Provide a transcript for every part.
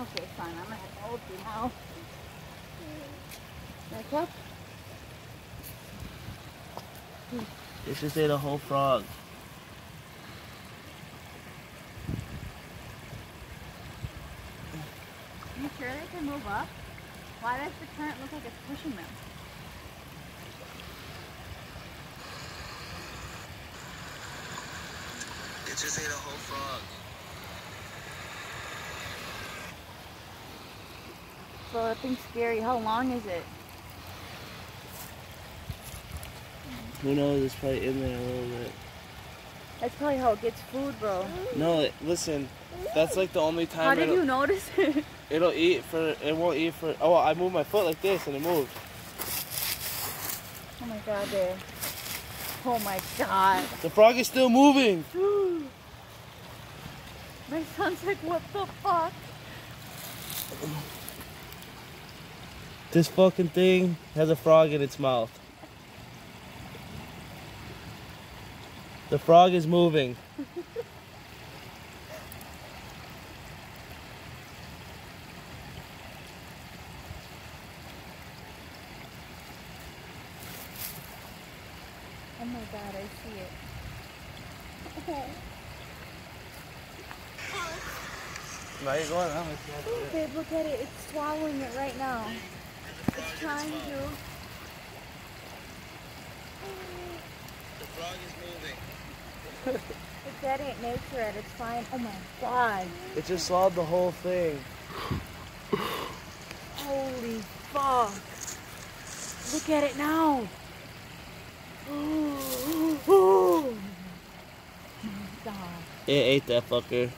Okay, fine. I'm gonna have to hold you now. Back up. It's just ate a whole frog. Are you sure they can move up? Why does the current look like it's pushing them? It just ate a whole frog. Thing's scary. How long is it? Who knows? It's probably in there a little bit. That's probably how it gets food, bro. No, it- listen. That's like the only time How did you notice it? it'll eat for. It won't eat for. Oh, I moved my foot like this and it moved. Oh my god, babe. Oh my god. The frog is still moving. My son's like, what the fuck? This fucking thing has a frog in its mouth. The frog is moving. Oh my god, I see it. Now you're going. I'm gonna Babe, look at it. It's swallowing it right now. It's trying to. The frog is moving. But that ain't nature at its fine. Oh my god. It just swallowed the whole thing. Holy fuck. Look at it now. Oh my god. It ate that fucker.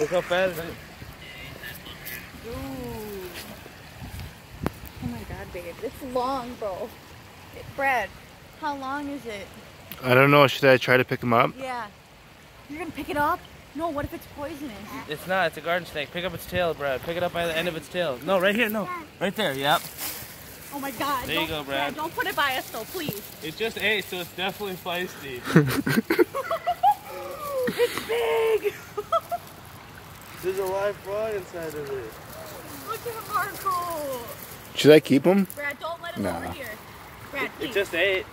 Look how fast it is. Ooh. Oh my god, babe. It's long, bro. Brad, how long is it? I don't know. Should I try to pick him up? Yeah. You're gonna pick it up? No, what if it's poisonous? It's not. It's a garden snake. Pick up its tail, Brad. Pick it up by the end of its tail. No, right here. No, right there. Yep. Oh my god. There you don't- go, Brad. Don't put it by us though, please. It just ate, so it's definitely feisty. It's big! There's a live frog inside of it. Look at the Marco! Should I keep him? Brad, don't let him No. over here. Brad, please. It just ate.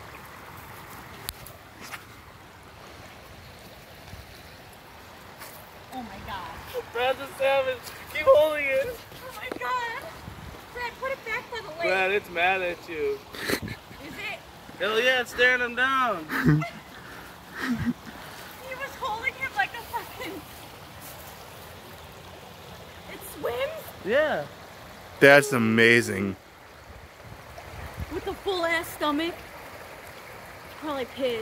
Oh my god. Brad's a savage. Keep holding it. Oh my god. Brad, put it back by the lake. Brad, it's mad at you. Is it? Hell yeah, it's staring him down. He was holding him like a fucking. It swims Yeah. That's amazing. with a full ass stomach. Probably pissed.